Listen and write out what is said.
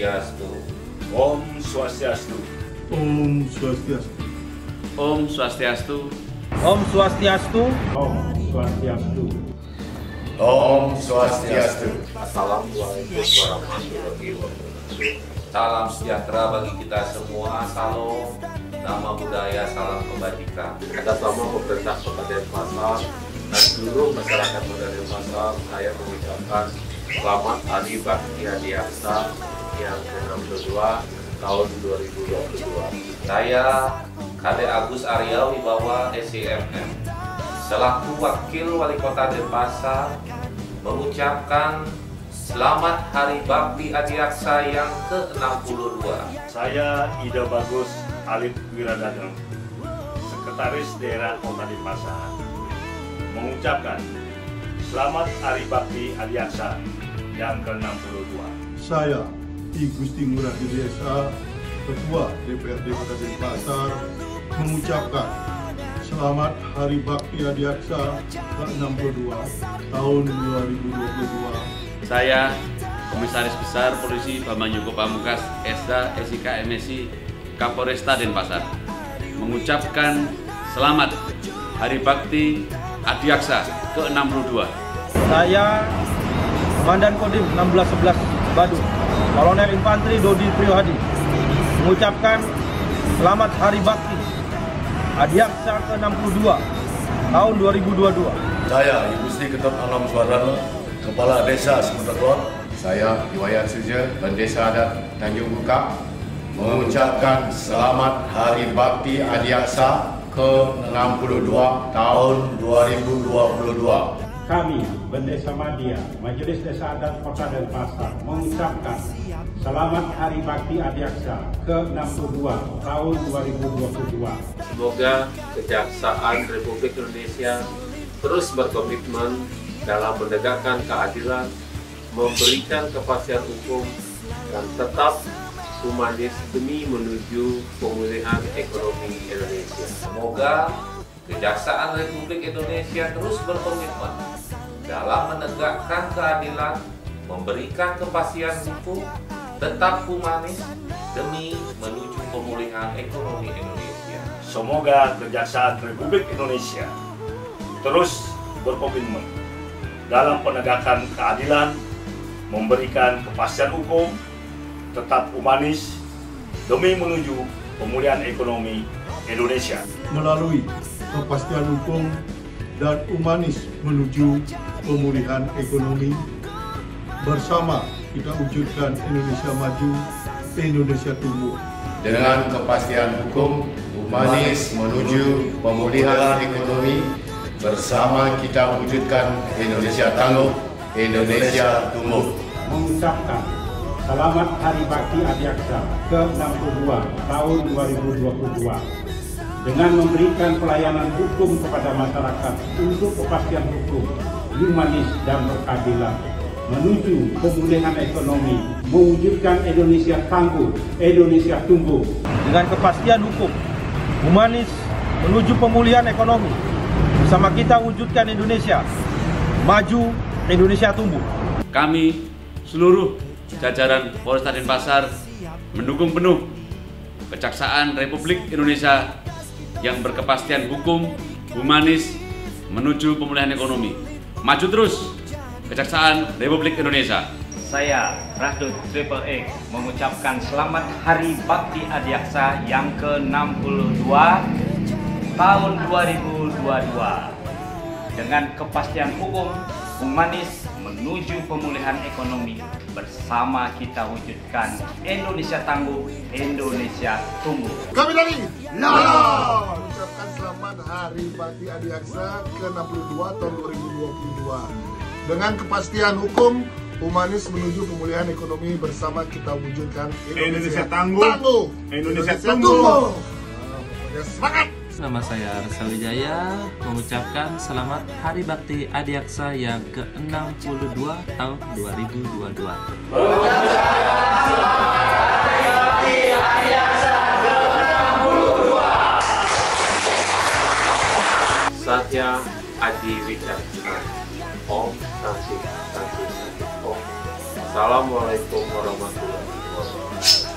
Swastiastu. Om Swastiastu. Om Swastiastu. Om Swastiastu. Om Swastiastu. Om Swastiastu. Om Swastiastu. Salam Salam sejahtera bagi kita semua. Salam nama budaya, salam kebajikan. Ada sama pemerintah Kota Denpasar dan seluruh masyarakat Kota Denpasar, saya mengucapkan selamat hari bakti hadiah yang ke-62 tahun 2022. Saya Kade Agus Arya Wibawa SCMM selaku Wakil Wali Kota Denpasar mengucapkan Selamat Hari Bakti Adiaksa yang ke-62. Saya Ida Bagus Alif Wiradana, Sekretaris Daerah Kota Denpasar, mengucapkan Selamat Hari Bakti Adiaksa yang ke-62. Saya I Gusti Ngurah Desa, Ketua DPRD Kota Denpasar, mengucapkan Selamat Hari Bakti Adiaksa ke-62 tahun 2022 Saya Komisaris Besar Polisi Bambang Yoko Pamungkas Esa SIK MSI Kapolresta Denpasar mengucapkan selamat Hari Bakti Adiaksa ke-62. Saya Komandan Kodim 1611 Badung, Kolonel Infanteri Dodi Priyohadi, mengucapkan selamat Hari Bakti Adiaksa ke-62 tahun 2022. Saya Ibu Sri Ketut Alam Suarano, Kepala Desa Semedoklon. Saya Iwayan Suja Desa Adat Tanjung Buka mengucapkan selamat Hari Bakti Adiaksa ke-62 tahun 2022. Kami, Bendesa Madia, Majelis Desa Adat Kota Denpasar, mengucapkan Selamat Hari Bakti Adiaksa ke-62 tahun 2022. Semoga Kejaksaan Republik Indonesia terus berkomitmen dalam menegakkan keadilan, memberikan kepastian hukum, dan tetap humanis demi menuju pemulihan ekonomi Indonesia. Semoga Kejaksaan Republik Indonesia terus berkomitmen dalam menegakkan keadilan, memberikan kepastian hukum, tetap humanis demi menuju pemulihan ekonomi Indonesia. Semoga Kejaksaan Republik Indonesia terus berkomitmen dalam penegakan keadilan, memberikan kepastian hukum, tetap humanis demi menuju pemulihan ekonomi Indonesia. melalui kepastian hukum dan humanis menuju pemulihan ekonomi. Bersama kita wujudkan Indonesia maju, Indonesia tumbuh. Dengan kepastian hukum, humanis menuju pemulihan ekonomi, bersama kita wujudkan Indonesia tangguh, Indonesia tumbuh. mengucapkan Selamat Hari Bakti Adiaksa ke-62 tahun 2022 dengan memberikan pelayanan hukum kepada masyarakat untuk kepastian hukum, humanis dan berkeadilan menuju pemulihan ekonomi, mewujudkan Indonesia tangguh, Indonesia tumbuh. Dengan kepastian hukum, humanis menuju pemulihan ekonomi. Bersama kita wujudkan Indonesia maju, Indonesia tumbuh. Kami seluruh jajaran Polresta Denpasar mendukung penuh Kejaksaan Republik Indonesia yang berkepastian hukum, humanis, menuju pemulihan ekonomi. Maju terus Kejaksaan Republik Indonesia. Saya Rasdut Triple X mengucapkan selamat Hari Bakti Adiaksa yang ke-62 tahun 2022 dengan kepastian hukum humanis menuju pemulihan ekonomi. Bersama kita wujudkan Indonesia tangguh, Indonesia tumbuh. Kami dari Lala. Ucapkan selamat Hari Bakti Adiaksa ke-62 tahun 2022 dengan kepastian hukum humanis menuju pemulihan ekonomi bersama kita wujudkan Indonesia, Indonesia tangguh, Indonesia tumbuh. Nah, pokoknya semangat Nama saya Resal Wijaya mengucapkan selamat Hari Bakti Adiaksa yang ke-62 tahun 2022. Satya Adi Wicakra Om Santi Santi Om. Assalamualaikum warahmatullahi